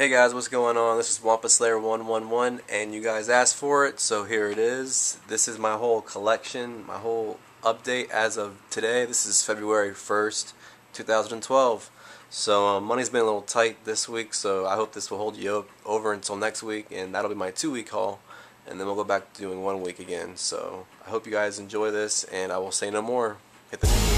Hey guys, what's going on? This is Wampa Slayer 111 and you guys asked for it, so here it is. This is my whole collection, my whole update as of today. This is February 1st, 2012. So um, money's been a little tight this week, so I hope this will hold you over until next week and that'll be my two week haul and then we'll go back to doing one week again. So I hope you guys enjoy this and I will say no more. Hit the